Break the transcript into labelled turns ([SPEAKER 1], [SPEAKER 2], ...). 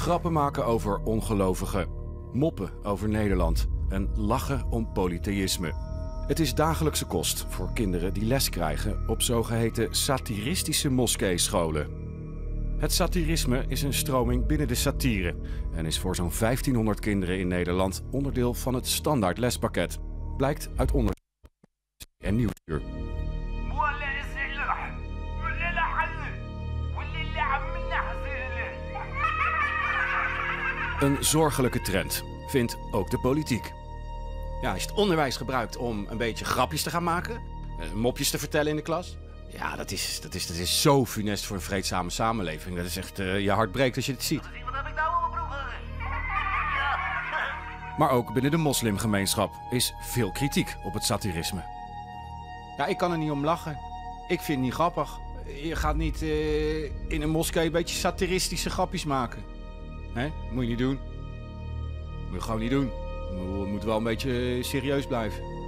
[SPEAKER 1] Grappen maken over ongelovigen, moppen over Nederland en lachen om polytheïsme. Het is dagelijkse kost voor kinderen die les krijgen op zogeheten satiristische moskeescholen. Het satirisme is een stroming binnen de satire en is voor zo'n 1500 kinderen in Nederland onderdeel van het standaard lespakket. Blijkt uit onderzoek en nieuwsuur. Een zorgelijke trend, vindt ook de politiek.
[SPEAKER 2] Ja, als je het onderwijs gebruikt om een beetje grapjes te gaan maken, eh, mopjes te vertellen in de klas. Ja, dat is, dat is, dat is zo funest voor een vreedzame samenleving. Dat is echt, eh, je hart breekt als je het ziet.
[SPEAKER 3] Zie, wat heb ik nou.
[SPEAKER 1] Maar ook binnen de moslimgemeenschap is veel kritiek op het satirisme.
[SPEAKER 2] Ja, ik kan er niet om lachen. Ik vind het niet grappig. Je gaat niet eh, in een moskee een beetje satiristische grapjes maken. Hè? Moet je niet doen. Moet je gewoon niet doen. Je moet wel een beetje serieus blijven.